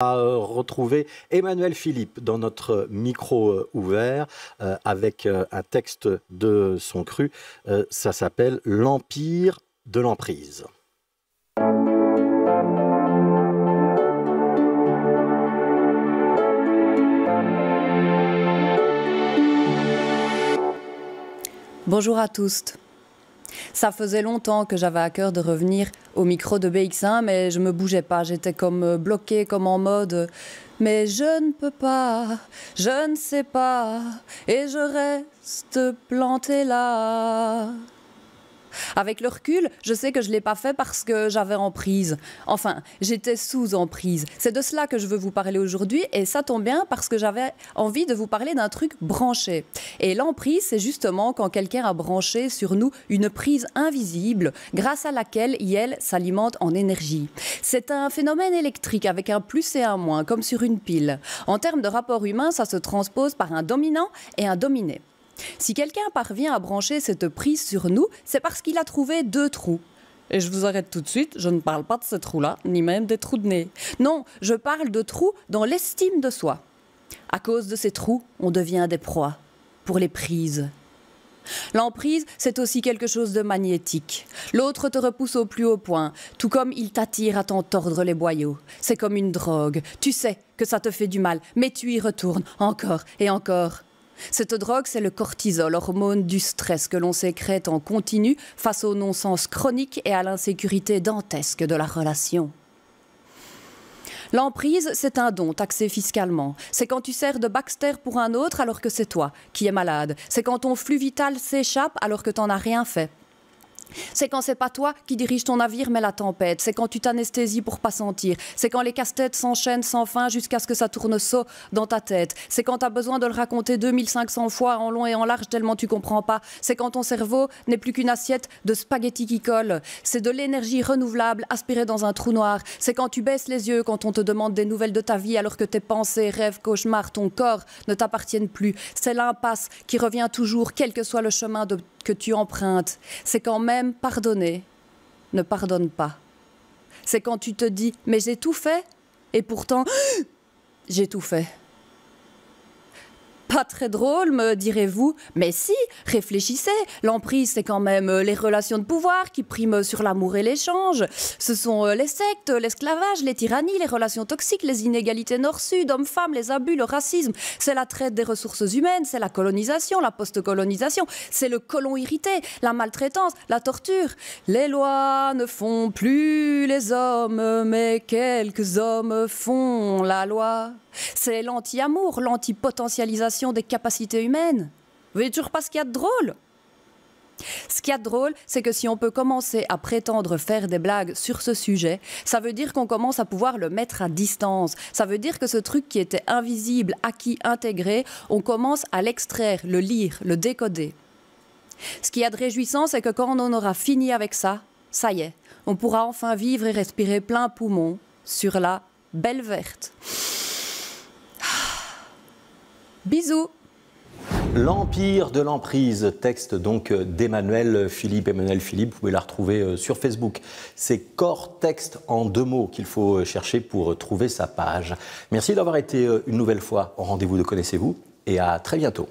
à retrouver Emmanuel Philippe dans notre micro euh, ouvert euh, avec euh, un texte de son cru. ça s'appelle L'Empire de l'emprise. Bonjour à tous. Ça faisait longtemps que j'avais à cœur de revenir au micro de BX1, mais je me bougeais pas. J'étais comme euh, bloquée, comme en mode. Mais je ne peux pas, je ne sais pas, et je reste plantée là. Avec le recul, je sais que je ne l'ai pas fait parce que j'avais emprise. Enfin, j'étais sous emprise. C'est de cela que je veux vous parler aujourd'hui et ça tombe bien parce que j'avais envie de vous parler d'un truc branché. Et l'emprise, c'est justement quand quelqu'un a branché sur nous une prise invisible grâce à laquelle elle s'alimente en énergie. C'est un phénomène électrique avec un plus et un moins, comme sur une pile. En termes de rapport humain, ça se transpose par un dominant et un dominé. Si quelqu'un parvient à brancher cette prise sur nous, c'est parce qu'il a trouvé deux trous. Et je vous arrête tout de suite, je ne parle pas de ces trous-là, ni même des trous de nez. Non, je parle de trous dans l'estime de soi. À cause de ces trous, on devient des proies pour les prises. L'emprise, c'est aussi quelque chose de magnétique. L'autre te repousse au plus haut point, tout comme il t'attire à t'en tordre les boyaux. C'est comme une drogue. Tu sais que ça te fait du mal, mais tu y retournes encore et encore. Cette drogue, c'est le cortisol, hormone du stress que l'on sécrète en continu face au non-sens chronique et à l'insécurité dantesque de la relation. L'emprise, c'est un don taxé fiscalement. C'est quand tu sers de Baxter pour un autre alors que c'est toi qui es malade. C'est quand ton flux vital s'échappe alors que t'en as rien fait. C'est quand c'est pas toi qui dirige ton navire mais la tempête. C'est quand tu t'anesthésies pour pas sentir. C'est quand les casse-têtes s'enchaînent sans fin jusqu'à ce que ça tourne saut dans ta tête. C'est quand tu as besoin de le raconter 2500 fois en long et en large tellement tu comprends pas. C'est quand ton cerveau n'est plus qu'une assiette de spaghettis qui colle. C'est de l'énergie renouvelable aspirée dans un trou noir. C'est quand tu baisses les yeux quand on te demande des nouvelles de ta vie alors que tes pensées, rêves, cauchemars, ton corps ne t'appartiennent plus. C'est l'impasse qui revient toujours quel que soit le chemin de que tu empruntes, c'est quand même pardonner ne pardonne pas. C'est quand tu te dis mais j'ai tout fait et pourtant j'ai tout fait. Pas très drôle, me direz-vous, mais si, réfléchissez, l'emprise c'est quand même euh, les relations de pouvoir qui priment sur l'amour et l'échange. Ce sont euh, les sectes, l'esclavage, les tyrannies, les relations toxiques, les inégalités nord-sud, hommes-femmes, les abus, le racisme. C'est la traite des ressources humaines, c'est la colonisation, la post-colonisation, c'est le colon irrité, la maltraitance, la torture. Les lois ne font plus les hommes, mais quelques hommes font la loi. C'est l'anti-amour, l'anti-potentialisation des capacités humaines. Vous voyez toujours pas ce qu'il y a de drôle? Ce qu'il y a de drôle, c'est que si on peut commencer à prétendre faire des blagues sur ce sujet, ça veut dire qu'on commence à pouvoir le mettre à distance. Ça veut dire que ce truc qui était invisible, acquis, intégré, on commence à l'extraire, le lire, le décoder. Ce qu'il y a de réjouissant, c'est que quand on aura fini avec ça, ça y est, on pourra enfin vivre et respirer plein poumon sur la belle verte. Bisous L'Empire de l'emprise, texte donc d'Emmanuel Philippe. Emmanuel Philippe, vous pouvez la retrouver euh, sur Facebook. C'est corps texte en deux mots qu'il faut chercher pour trouver sa page. Merci d'avoir été euh, une nouvelle fois au rendez-vous de Connaissez-vous et à très bientôt.